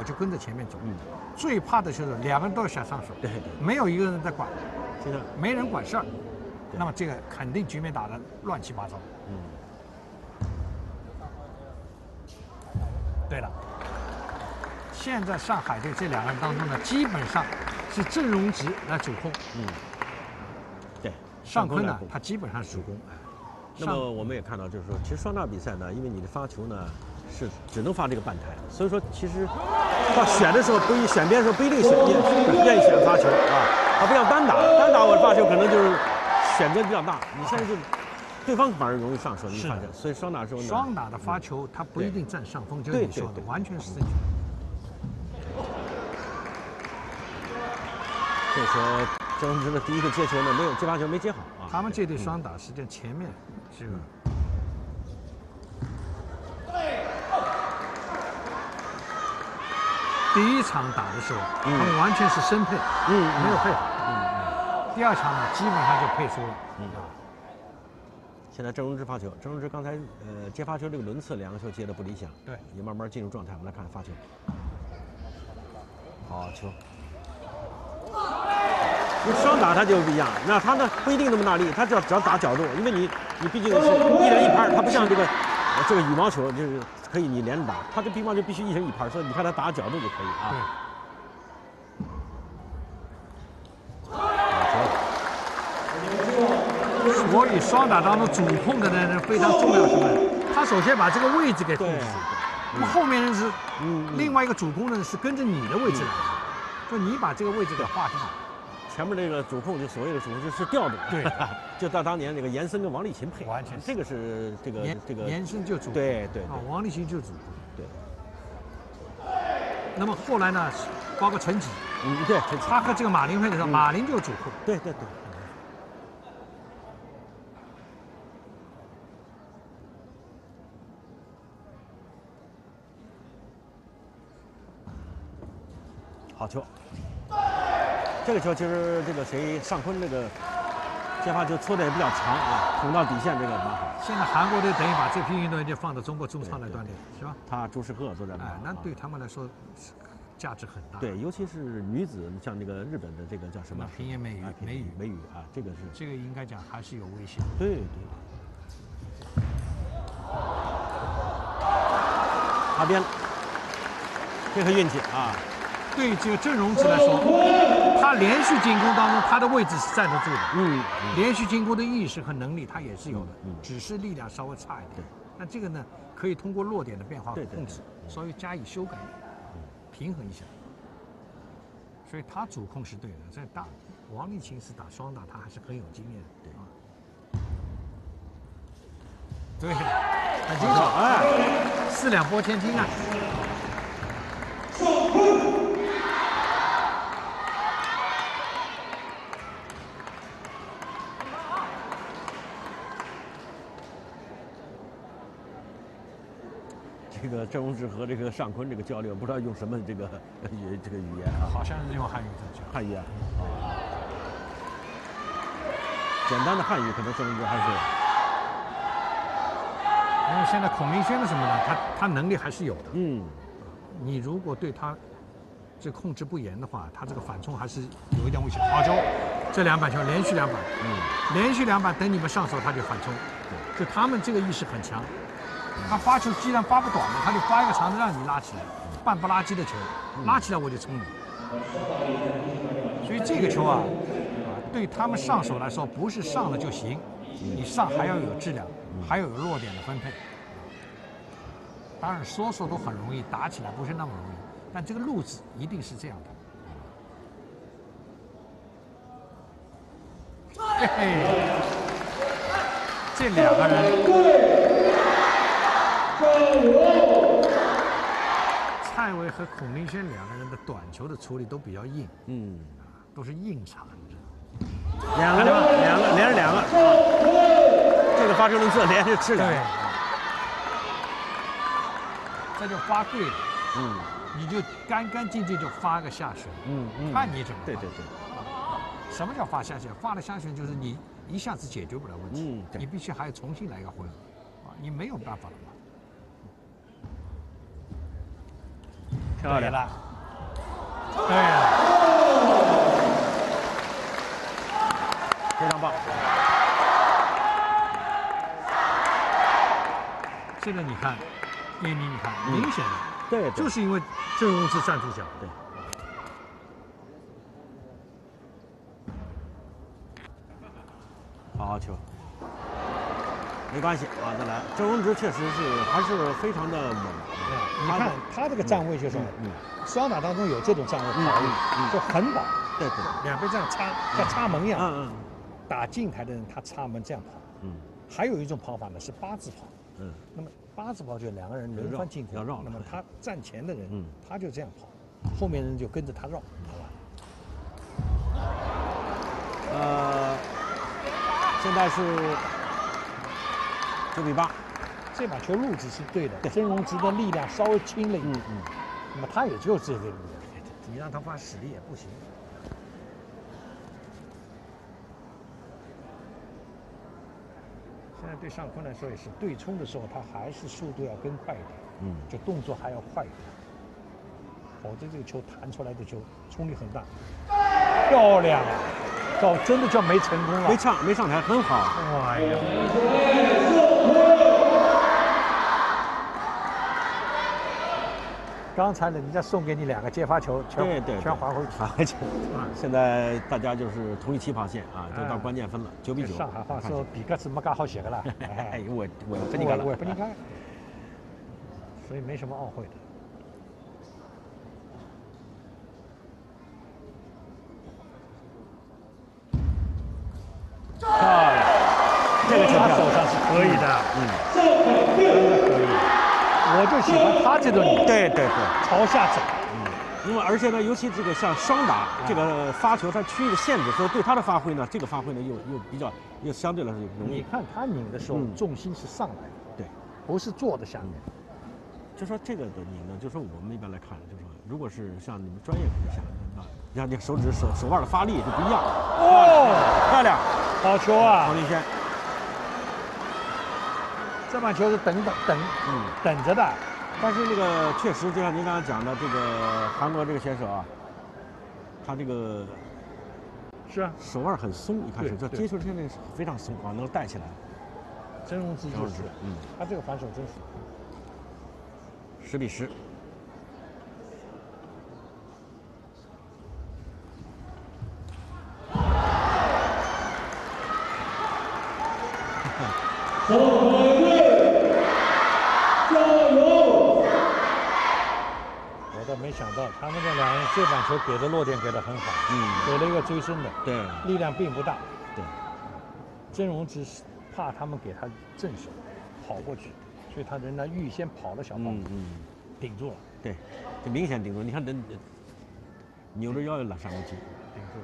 我就跟着前面走。嗯最怕的就是两个人都想上手，对对没有一个人在管，经常没人管事儿，那么这个肯定局面打得乱七八糟。嗯对了，现在上海队这两个人当中呢，基本上是郑荣植来主控，嗯，对，上坤，呢他基本上是主攻。哎那么我们也看到，就是说，其实双打比赛呢，因为你的发球呢是只能发这个半台，所以说其实他选的时候不一选边的时候不一定选愿愿意选发球啊，他不像单打，单打我发球可能就是选择比较大，你现在就对方反而容易上手，你发现，所以双打的时候呢，双打的发球，他不一定占上风，就你说的完全是正确。这时候郑荣植的第一个接球呢，没有接发球没接好啊，他们这对双打实际上前面这个第一场打的时候，他们完全是生配，嗯没有配好。第二场呢，基本上就配输了。嗯现在郑荣植发球，郑荣植刚才呃接发球这个轮次两个球接的不理想，对也慢慢进入状态。我们来看发球，好球。因为双打它就不一样，那他呢不一定那么大力，他只要只要打角度，因为你你毕竟是一人一拍，他不像这个呃这个羽毛球就是可以你连着打，他这乒乓球必须一人一拍，所以你看他打角度就可以啊。所以双打当中主控的人非常重要，什么？他首先把这个位置给控对制住，那么后面人是另外一个主攻呢是跟着你的位置来的，就你把这个位置给划定。前面这个主控就所谓的主控就是调度，对，就到当年那个严森跟王励勤配，完全这个是这个这个延伸就主控，对对啊，对王励勤就主控。对，那么后来呢，包括陈吉，嗯对，这他和这个马林配的时候，嗯马林就主控。对对对，好球，这个球其实这个谁尚坤这个接发球搓的也比较长啊，捅到底线这个蛮好。现在韩国队等于把这批运动员就放到中国中场来锻炼，是吧？他朱世赫坐在那儿哎，那啊对他们来说是价值很大。对，尤其是女子，像那个日本的这个叫什么平野美宇美宇美宇啊，这个是这个应该讲还是有威胁。对对。擦边了，这个运气啊，对这个郑荣植来说，他连续进攻当中，他的位置是站得住的，嗯，连续进攻的意识和能力他也是有的嗯嗯，只是力量稍微差一点。那这个呢，可以通过落点的变化控制，稍微加以修改，平衡一下。所以他主控是对的，在打王励勤是打双打，他还是很有经验的，对。啊。对，很清楚，哎，四两拨千斤啊。这个郑荣志和这个尚坤这个交流，不知道用什么这个语这个语言啊，好像是用汉语在讲。汉语啊，啊，简单的汉语可能郑荣志还是因为现在孔明轩的什么呢？他他能力还是有的。嗯，你如果对他这控制不严的话，他这个反冲还是有一点危险。好球，这两板球连续两板，嗯，连续两板，等你们上手他就反冲。就他们这个意识很强，他发球既然发不短的，他就发一个长的让你拉起来，半不拉几的球，拉起来我就冲你。所以这个球啊，对他们上手来说，不是上了就行，你上还要有质量，还要有落点的分配。当然说说都很容易，打起来不是那么容易，但这个路子一定是这样的。嘿嘿，这两个人，蔡伟和孔明轩两个人的短球的处理都比较硬，嗯，都是硬茬，你知道吗？两个两个两个连着两个，这个发球轮次连着吃两个，，这就发对了，嗯。你就干干净净就发个下旋，嗯嗯，看你怎么对对对，什么叫发下旋？发了下旋就是你一下子解决不了问题，嗯你必须还要重新来一个回合，啊，你没有办法了嘛。漂亮，对了，对了，非常棒。这个你看，叶妮，你看，嗯。明显的。对，对。就是因为郑容是站住脚，对。好好球，没关系啊，再来。郑文植确实是还是非常的猛，你看他这个站位就是，嗯，双打当中有这种站位嗯跑位嗯嗯就很保，对对，两边这样插，像插门一样。嗯嗯打近台的人他插门这样跑，嗯还有一种跑法呢是八字跑。嗯那么八字跑就两个人轮番进攻，要绕那么他站前的人，嗯他就这样跑，后面人就跟着他绕，好吧？呃，现在是九比八，这把球路子是对的，曾荣植的力量稍微轻了一点，嗯嗯，那么他也就这个力量，你让他发实力也不行。现在对尚坤来说也是对冲的时候，他还是速度要更快一点，嗯就动作还要快一点，否则这个球弹出来的球冲力很大。漂亮，叫真的叫没成功了没。上没上台很好，哎呀！刚才人家送给你两个接发球，全对对对全还回去。还回去。现在大家就是同一起跑线啊，就到关键分了，九比九。上海话说比格子没干好写的啦，哎，我我不你干了，我不应该，所以没什么懊悔的。漂亮，这个。他手上是可以的，嗯。我就喜欢他这种对对对。朝下走，因为而且呢，尤其这个像双打这个发球，它区域的限制，所以对他的发挥呢，这个发挥呢又又比较又相对来说容易。你看他拧的时候嗯重心是上来的，对，不是坐在下面。就说这个的拧呢，就说我们一般来看，就说如果是像你们专业比下啊，你看这个手指手手腕的发力就不一样。哦，漂亮，好球啊黄！立轩，这把球是等等等嗯。等着的，但是那个确实，就像您刚才讲的，这个韩国这个选手啊，他这个是啊，手腕很松，一开始这接球现在是非常松啊，能带起来。曾荣之就是，嗯，他这个反手真是。十比十。我倒没想到，他们这板球给的落点给的很好，嗯，给了一个追身的，对力量并不大。对，曾荣只是怕他们给他正手跑过去，所以他仍然预先跑了小跑，嗯嗯，顶住了，对，就明显顶住。你看人扭着腰也拉上不去。顶住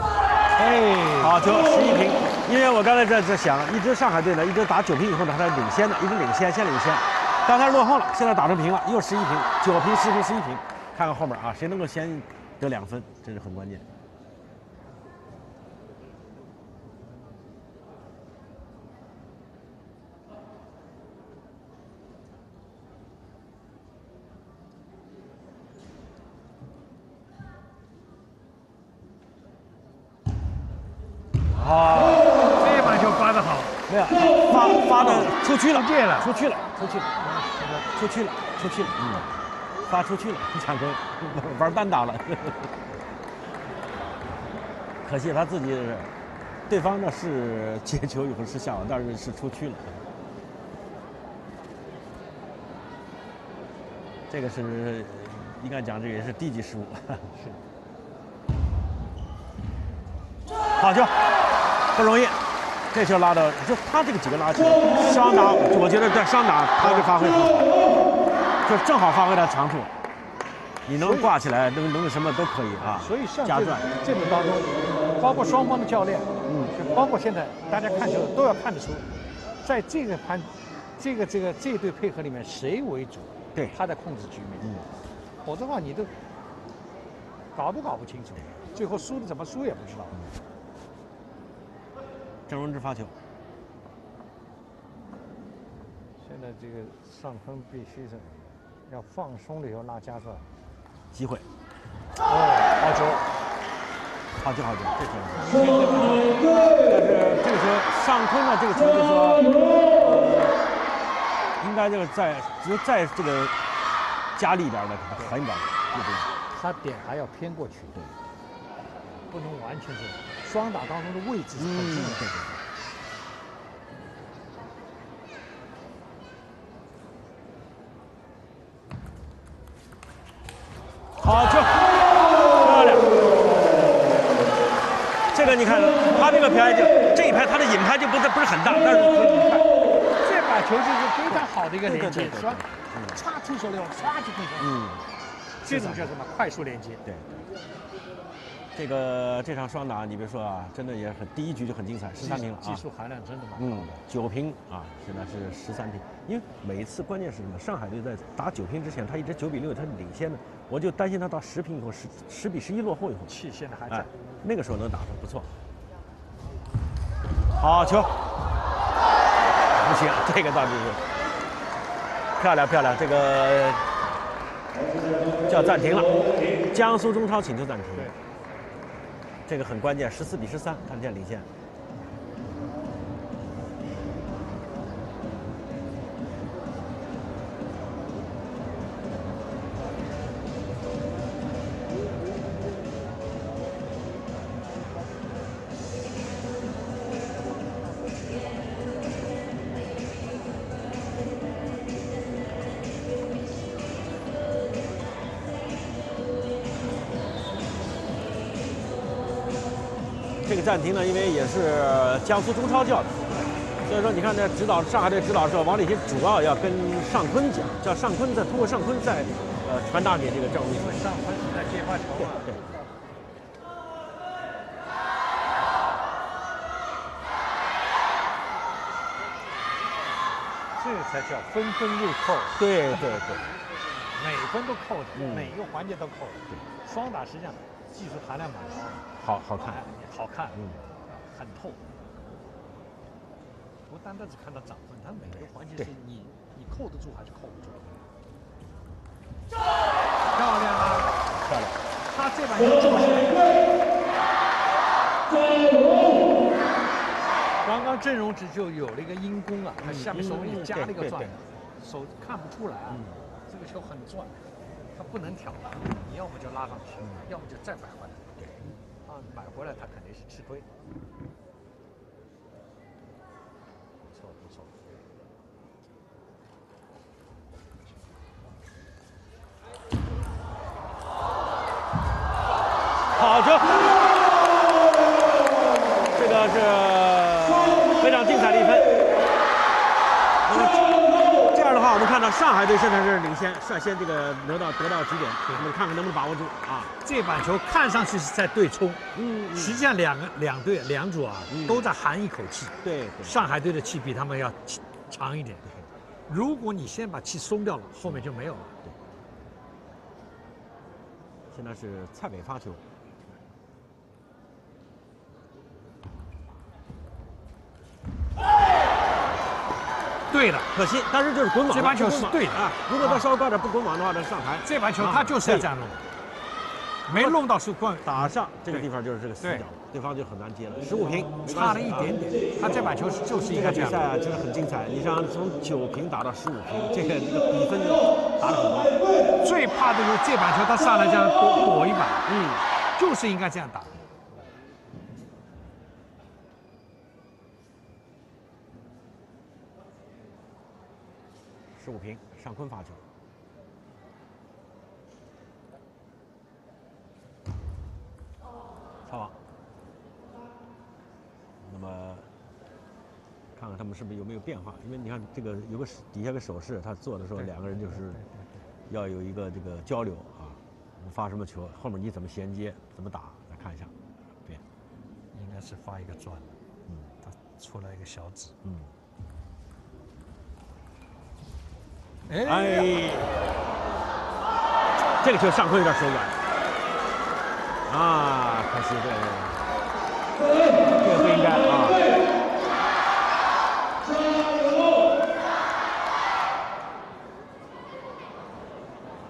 了。哎，好球，十一平。因为我刚才在在想，一直上海队呢，一直打九平以后呢，还是领先的，一直领先，先领先。刚才落后了，现在打成平了，又十一平，九平、十平、十一平。看看后面啊，谁能够先得两分，这是很关键。啊，这把球发的好，没有，发发的出去了，出界了出去了，出去了，出去了，出去了，嗯，发出去了，两个玩单打了，可惜他自己是，对方呢是接球以后是下网，但是是出去了。这个是应该讲，这也是低级失误。是。好球，不容易，这球拉到，就他这个几个拉球，双打，我觉得在双打他的发挥很好，就正好发挥他长处。你能挂起来，能能什么都可以啊。所以像这加转，这种当中，包括双方的教练，嗯，就包括现在大家看球都要看得出，在这个盘，这个这个这对配合里面谁为主，对，他在控制局面，嗯，否则的话你都搞都搞不清楚，最后输的怎么输也不知道。郑荣之发球，现在这个上分必须是要放松了以后拉夹子。机会，哦，好球，好球。好球，这球。但是这个时候上空的，这个球。就是说，呃，应该就是在只有在这个加力一点的狠一点，对不对？他点还要偏过去，对，不能完全是双打当中的位置是很重要的。好球，漂亮！这个你看，他这个拍就这一拍，他的引拍就不是不是很大，但是可以拍。这把球就是非常好的一个连接，是吧？嗯，歘出手了，唰就可以。嗯，这种叫什么？快速连接。对。这个这场双打，你别说啊，真的也很，第一局就很精彩，十三平了啊。技术含量真的蛮嗯，九平啊，现在是十三平。因为每一次关键是什么？上海队在打九平之前，他一直九比六，他是领先的。我就担心他到十平以后，十十比十一落后以后，气现在还在，那个时候能打的不错。好球，不行，这个倒是漂亮漂亮，这个叫暂停了。江苏中超请求暂停。这个很关键，十四比十三，看得见领先。暂停呢，因为也是江苏中超教的，所以说你看这指导上海队指导说，王励勤主要要跟尚坤讲，叫尚坤再通过尚坤再呃传达给这个郑如因为尚坤是在接发球嘛。对。这才叫分分入扣。对对对，每分都扣的，每一个环节都扣的。对，双打实际上技术含量蛮高的。好好看，好看，嗯，很透。不单单只看到掌分，它每个环节是你你扣得住还是扣不住。漂亮啊！漂亮。他这把球就是刚刚阵容只就有了一个阴功啊，他下面手里加了一个转，手看不出来啊。这个球很转，他不能挑，你要么就拉上去，要么就再摆回来。啊买回来他肯定是吃亏。不错不错。好球！这个是非常精彩的一分。这样的话，我们看到上海队现在是领先，率先这个得到得到几点，我们看看能不能把握住啊。这板球看上去是在对冲，嗯，实际上两个两队两组啊都在含一口气。对，上海队的气比他们要长一点。如果你先把气松掉了，后面就没有了。对。现在是蔡伟发球。对的，可惜，但是就是滚网。这把球是对的啊！如果他稍微高点不滚网的话，他上台。这把球他就是要这样弄，没弄到是滚打上这个地方就是这个死角，对方就很难接了。十五平，差了一点点。他这把球是就是一个这样。比赛啊，真的很精彩。你像从九平打到十五平，这个这个比分就打得很高。最怕的就是这把球他上来这样躲躲一把，嗯，就是应该这样打。十五平，尚坤发球，擦网。那么，看看他们是不是有没有变化？因为你看这个有个底下个手势，他做的时候两个人就是要有一个这个交流啊。发什么球，后面你怎么衔接，怎么打？来看一下，对，应该是发一个转，嗯，他出来一个小指，嗯。哎，这个球上空有点手软，啊，可惜这个，这个不应该啊。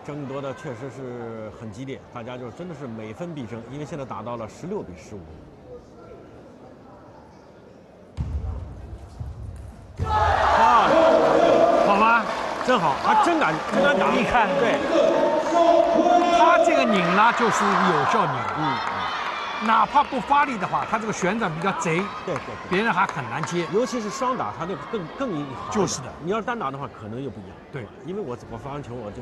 争夺的确实是很激烈，大家就真的是每分必争，因为现在打到了十六比十五。真好，他真敢真敢打，你看对，他这个拧拉就是有效拧，嗯，哪怕不发力的话，他这个旋转比较贼，对对对。别人还很难接。尤其是双打，他就更更好。就是的，你要是单打的话，可能又不一样。对，因为我我发完球，我就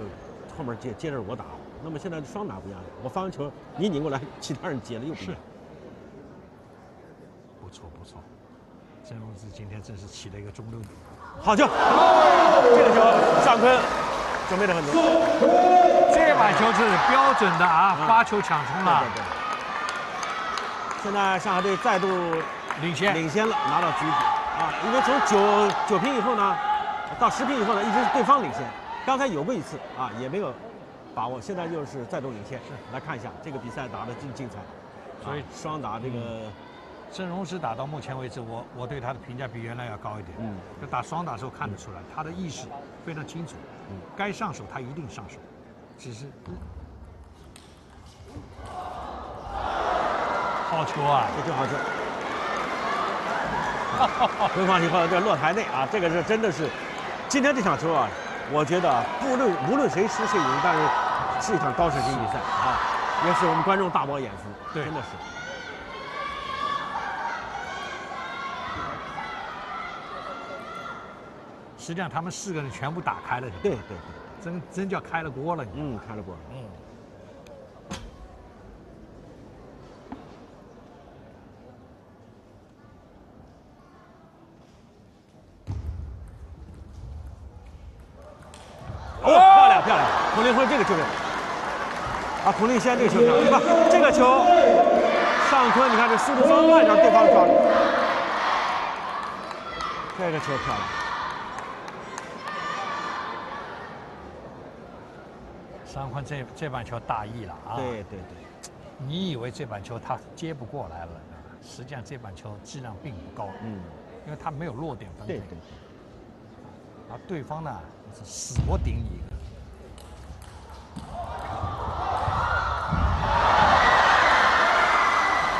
后面接接着我打。那么现在双打不一样，我发完球你拧过来，其他人接了又不一样。不错不错，郑荣志今天真是起了一个中流。好球！这个球尚坤准备的很足。这把球是标准的啊，发球抢冲了。对对对。现在上海队再度领先，领先了，拿到局比啊！因为从九九平以后呢，到十平以后呢，一直是对方领先。刚才有过一次啊，也没有把握，现在又是再度领先。是，来看一下这个比赛打的真精彩。所以双打这个。郑荣芝打到目前为止，我我对他的评价比原来要高一点。嗯，就打双打时候看得出来，他的意识非常清楚。嗯，该上手他一定上手，只是好球啊，这球好球。回放以后在落台内啊，这个是真的是，今天这场球啊，我觉得不论无论谁输谁赢，但是是一场高水平比赛啊，也是我们观众大饱眼福。对，真的是。实际上他们四个人全部打开了，对对对，真真叫开了锅了，嗯，开了锅，嗯。哦，漂亮漂亮，孔令辉这个球，啊，孔令先这个球，对吧？这个球，尚坤，你看这速度稍慢，让对方抓住，这个球漂亮。张坤这这板球大意了啊！对对对，你以为这板球他接不过来了，实际上这板球质量并不高，嗯，因为他没有落点分配。对对。而对方呢是死活顶你一个，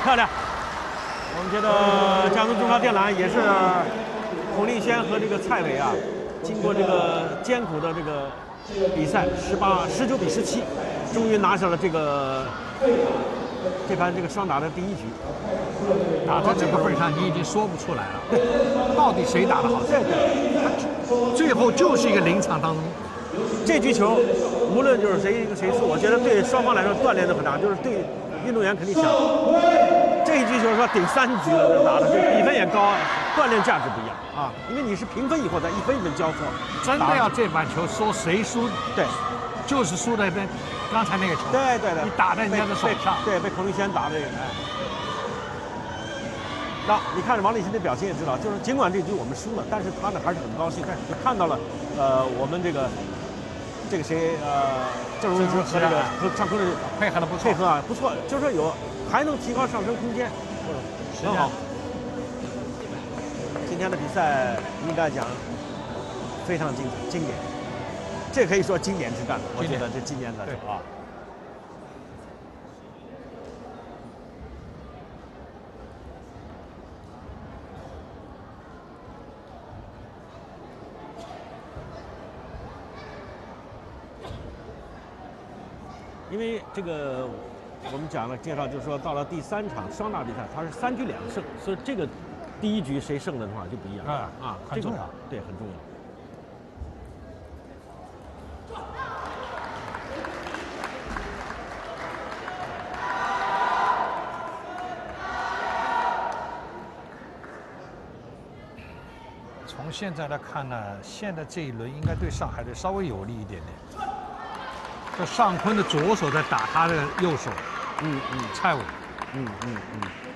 漂亮！我们觉得江苏中超电缆也是孔令轩和这个蔡伟啊，经过这个艰苦的这个。比赛十八十九比十七，终于拿下了这个这盘这个双打的第一局。打到这个份上，你已经说不出来了，到底谁打得好？对对，最后就是一个临场当中，这局球无论就是谁赢谁输，我觉得对双方来说锻炼都很大，就是对运动员肯定想这一局球说顶三局了，这打的这比分也高。锻炼价值不一样啊，因为你是平分以后再一分一分交错。真的要这板球说谁输，对，就是输在那刚才那个球。对对对，你打在人家的手上。对，被孔令轩打这个。那你看王励勤的表情也知道，就是尽管这局我们输了，但是他呢还是很高兴，就看到了，呃，我们这个这个谁呃郑荣芝和这个和张坤的配合的不错，配合啊不错，就是说有还能提高上升空间，很好。今天的比赛应该讲非常精彩、经典，这可以说经典之战。我觉得这今年的啊，因为这个我们讲了介绍，就是说到了第三场双打比赛，它是三局两胜，所以这个。第一局谁胜的话就不一样啊啊，很重要，对，很重要。从现在来看呢，现在这一轮应该对上海队稍微有利一点点。这尚坤的左手在打他的右手，嗯嗯，蔡伟，嗯嗯嗯。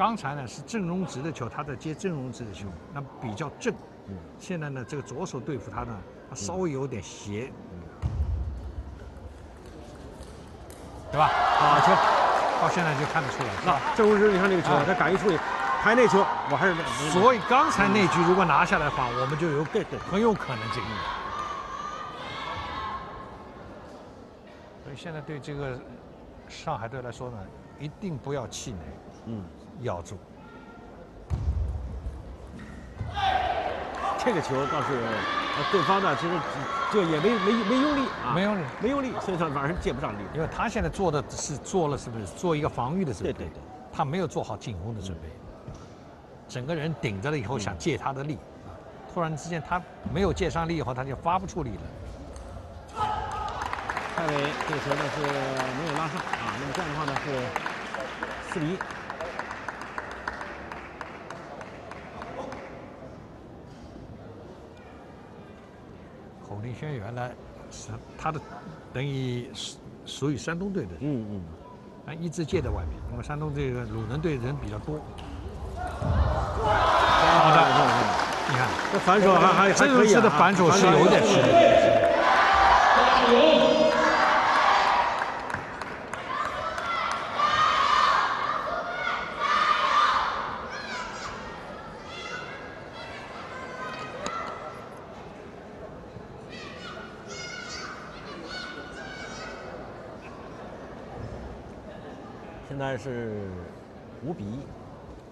刚才呢是郑荣植的球，他在接郑荣植的球，那比较正。嗯，现在呢这个左手对付他呢，他稍微有点斜，对吧？好球，到现在就看得出来。那郑荣植，你看那个球，他敢于处理，拍那球，我还是。所以刚才那局如果拿下来的话，我们就有对对很有可能进。所以现在对这个上海队来说呢，一定不要气馁，嗯，咬住。这个球倒是，呃，对方呢其实就也没没没用力啊，没用力没用力，所以说反而借不上力。因为他现在做的是做了是不是做一个防御的准备？对对对，他没有做好进攻的准备，整个人顶着了以后想借他的力，啊突然之间他没有借上力以后他就发不出力了。蔡伟这个球呢是没有拉上啊，那么这样的话呢是四比一。口令轩原来，是他的等于属属于山东队的，嗯嗯，啊一直借在外面，那么山东这个鲁能队人比较多。好的，你看，这反手还还还这可以啊次的反手是有点吃力。是五比一。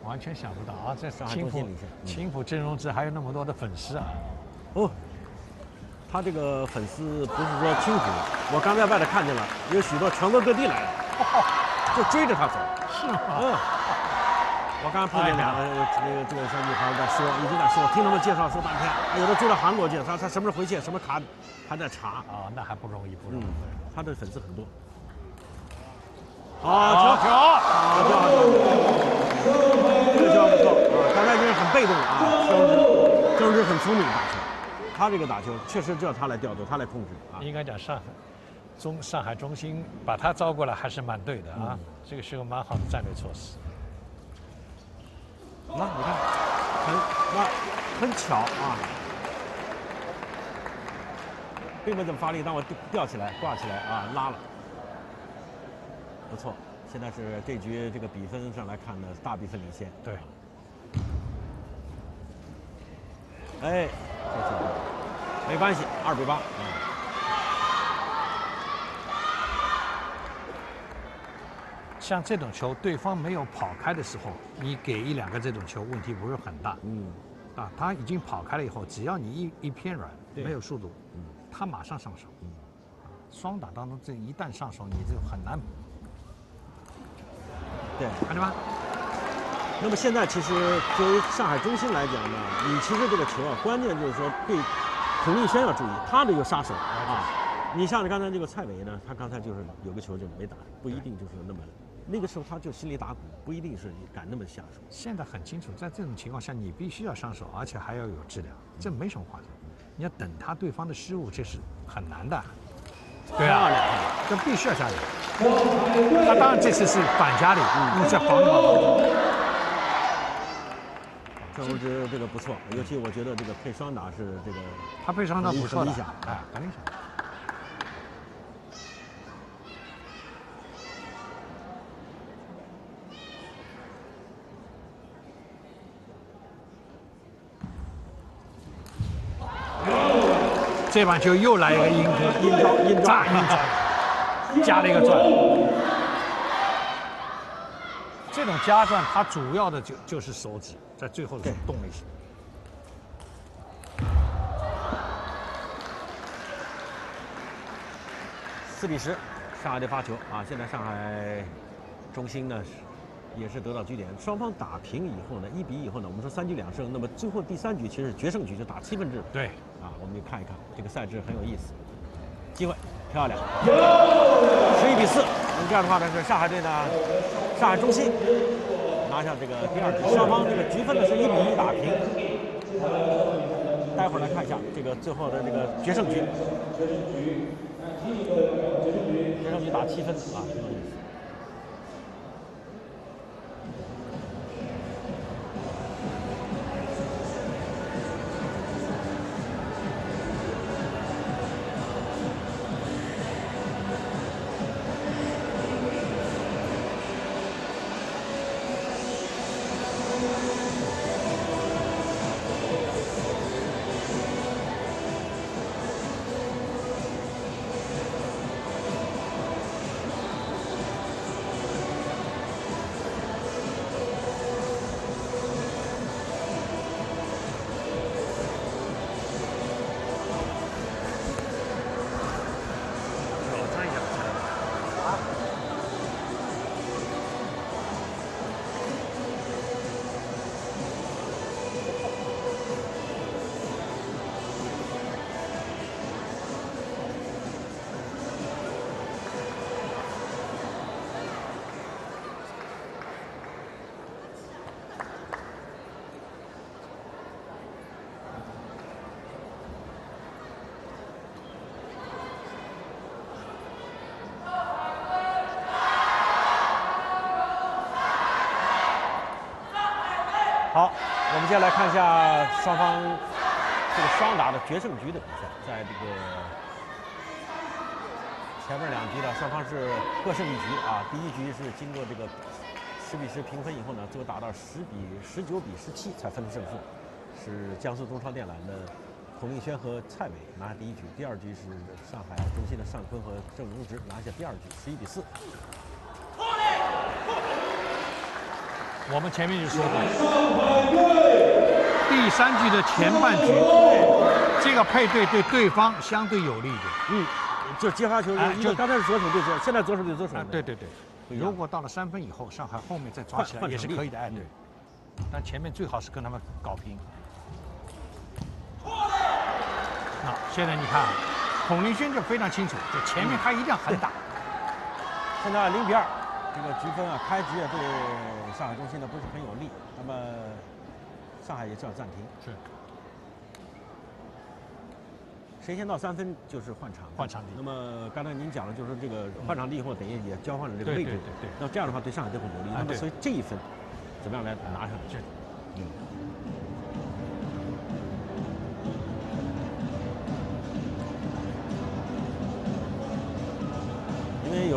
完全想不到啊！这上海青浦中心领先嗯青浦郑荣之还有那么多的粉丝啊！哦，他这个粉丝不是说青浦，我刚在外头看见了，有许多全国各地来的，就追着他走。是吗？嗯，我刚刚碰见两个那个这个小女孩在说，一直在说，听他们介绍说半天，啊有的追到韩国去，他他什么时候回去，什么卡还在查。啊，那还不容易，不容嗯易。，他的粉丝很多。好好球，这个球不错啊！刚才就是很被动啊，郑智，郑智很聪明打球，他这个打球确实就要他来调度，他来控制啊。应该讲上海中上海中心把他招过来还是蛮对的啊，这个是个蛮好的战略措施。那你看，很那很巧啊，并没怎么发力，但我吊起来、挂起来啊，拉了，不错。现在是这局这个比分上来看呢，大比分领先。对，哎，这球没关系，二比八嗯。像这种球，对方没有跑开的时候，你给一两个这种球，问题不是很大。嗯，啊，他已经跑开了以后，只要你一一偏软，没有速度，嗯他马上上手。嗯双打当中，这一旦上手，你就很难，对。看见吧？那么现在其实作为上海中心来讲呢，你其实这个球啊，关键就是说对孔令轩要注意他的一个杀手啊。你像你刚才这个蔡伟呢，他刚才就是有个球就没打，不一定就是那么，那个时候他就心里打鼓，不一定是敢那么下手。现在很清楚，在这种情况下，你必须要上手，而且还要有质量，这没什么话说。你要等他对方的失误，这是很难的。对啊，这必须要加油。他当然这次是反加力，因为在防守。郑荣之这个不错，尤其我觉得这个配双打是这个他配双打不错理想，哎，很理想。这把球又来一个阴科，阴招阴招炸阴转，加了一个转。这种加转，它主要的就就是手指在最后的时候动了一下。四比十，上海队发球啊！现在上海中心呢也是得到局点，双方打平以后呢，一比以后呢，我们说三局两胜，那么最后第三局其实是决胜局，就打七分制对，啊，我们就看一看这个赛制很有意思，机会漂亮，十一比四。那这样的话呢，是上海队呢，上海中心拿下这个第二局，双方这个局分呢是一比一打平。待会儿来看一下这个最后的这个决胜局。决胜局打七分啊，挺有意思。好，我们接下来看一下双方这个双打的决胜局的比赛，在这个前面两局呢，双方是各胜一局啊。第一局是经过这个十比十平分以后呢，最后打到十比十九比十七才分出胜负，是江苏中超电缆的孔令轩和蔡伟拿下第一局，第二局是上海中心的尚坤和郑荣植拿下第二局，十一比四。我们前面就说过，第三局的前半局，这个配对对对方相对有利一点。嗯，就接发球，哎就就刚才是左手对左，现在左手对左手对对对如果到了三分以后，上海后面再抓起来也是可以的，哎，对。但前面最好是跟他们搞平。那现在你看啊，孔令轩就非常清楚，就前面他一定要狠打。现在零比二，这个局分啊，开局啊对上海中心呢不是很有利，那么上海也是要暂停，是谁先到三分就是换场，换场地那么刚才您讲了，就是说这个换场地以后等于也交换了这个位置，对对对对那这样的话对上海队很有利。那么所以这一分怎么样来拿上来？是嗯。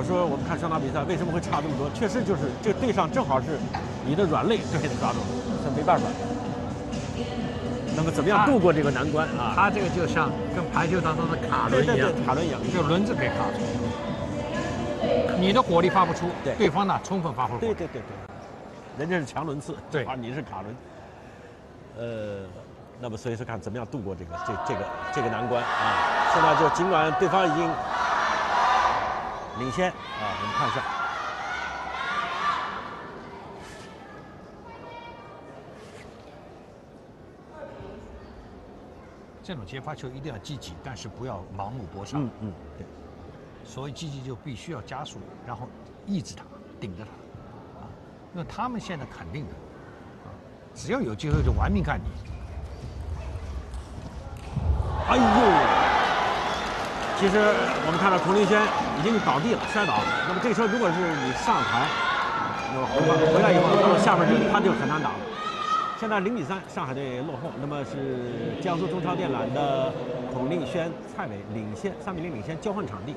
有时候我们看双打比赛为什么会差这么多？确实就是这个对上正好是你的软肋被他抓住了，这没办法。那么怎么样度过这个难关啊？他这个就像跟排球当中的卡轮一样，对对对，卡轮一样。就轮子可以卡住。你的火力发不出，对对方呢充分发挥。对对对对，人家是强轮次，对而你是卡轮。呃，那么所以说看怎么样度过这个这这个这个难关啊！现在就尽管对方已经领先啊，我们看一下。这种接发球一定要积极，但是不要盲目搏杀。嗯嗯，对，所以积极就必须要加速，然后抑制他，顶着他，啊，因为他们现在肯定的，啊，只要有机会就玩命干你。哎呦！其实我们看到孔令轩已经倒地了，摔倒。那么这个时候如果是你上台，那么回回来以后，那么下面就他就很难打了。现在零比三，上海队落后。那么是江苏中超电缆的孔令轩、蔡伟领先，三比零领先，交换场地。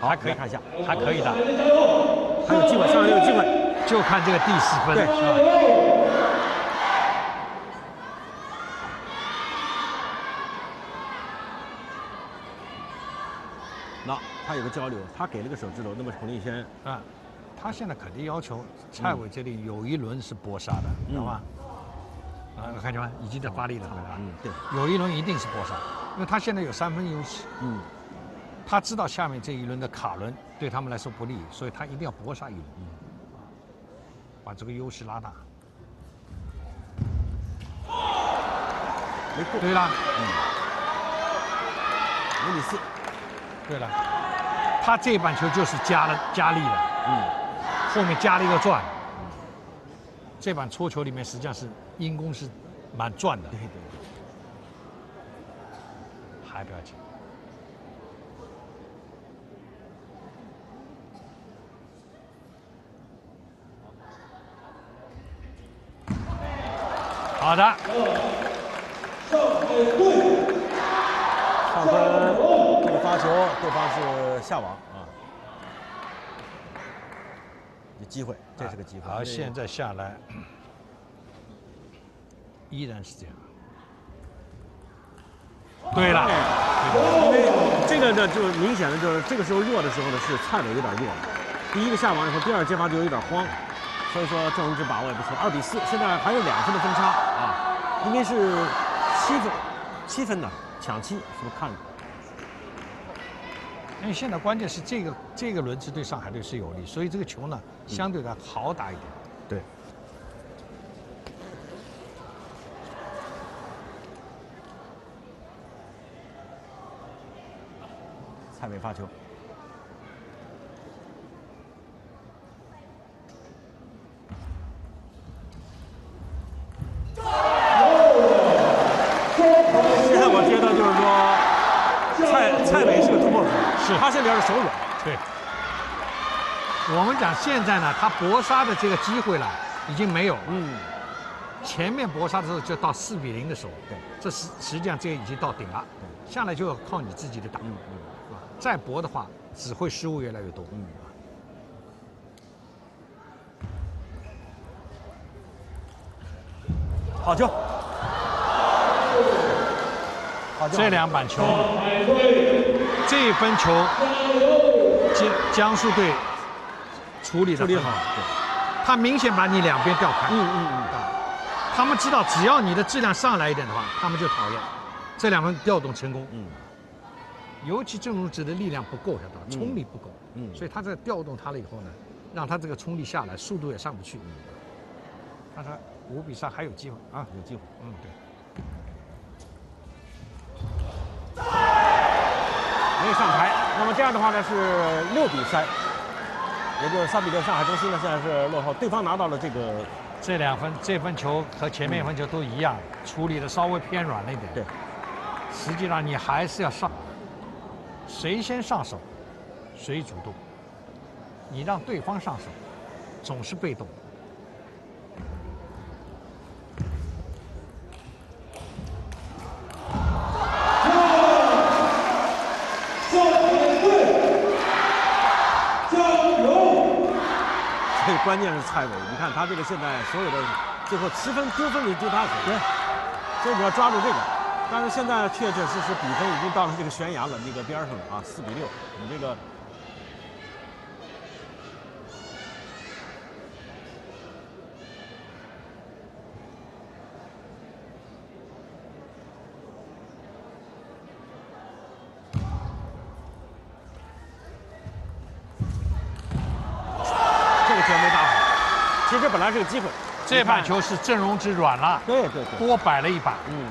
好，还可以看一下，还可以的，还有机会，上海队有机会。就看这个第四分，对是吧？那他有个交流，他给了个手指头，那么孔令轩啊，他现在肯定要求蔡伟这里有一轮是搏杀的，知道吧？啊，看见吗？已经在发力了，对吧？嗯对，有一轮一定是搏杀，因为他现在有三分优势，嗯，他知道下面这一轮的卡轮对他们来说不利，所以他一定要搏杀一轮，把这个优势拉大。没过，对了，零比四，对了，他这板球就是加了加力了，嗯，后面加了一个转。这板搓球里面实际上是阴功是蛮转的对，对。还不要紧。好的，球，对方是下网啊，有机会，这是个机会。好，现在下来依然是这样。对了，因为这个呢，就明显的就是这个时候弱的时候呢，是蔡伟有点弱了。第一个下网以后，第二个接发就有点慌，所以说郑荣志把握也不错，二比四，现在还有两分的分差啊，应该是七分，七分呢，抢七，是不是看着？因为现在关键是这个这个轮次对上海队是有利，所以这个球呢相对的好打一点。对。蔡伟发球，现在我觉得就是说，蔡蔡伟是个突破口，是他现在是手软，对。我们讲现在呢，他搏杀的这个机会了已经没有了，嗯，前面搏杀的时候就到四比零的时候，对，这实实际上这个已经到顶了，下来就要靠你自己的打，嗯嗯是吧？再搏的话，只会失误越来越多。嗯。好球！好球！这两板球，这一分球，江江苏队处理的处理好，他明显把你两边调开。嗯嗯嗯。他们知道，只要你的质量上来一点的话，他们就讨厌。这两分调动成功。嗯。尤其郑荣植的力量不够，晓得吧？冲力不够。嗯。所以他在调动他了以后呢，让他这个冲力下来，速度也上不去。他说五比三还有机会啊，有机会。嗯，对。没有上台。那么这样的话呢是六比三，也就是三比六。上海中心呢现在是落后，对方拿到了这个这两分，这分球和前面一分球都一样，处理的稍微偏软了一点。对。实际上你还是要上，谁先上手，谁主动。你让对方上手，总是被动。最关键是蔡伟，你看他这个现在所有的最后十分丢分就丢他手，对，所以你要抓住这个。但是现在确确实实比分已经到了这个悬崖了那个边上了啊，四比六，你这个。其实本来是个机会，这把球是阵容之软了，对对对，多摆了一把。嗯。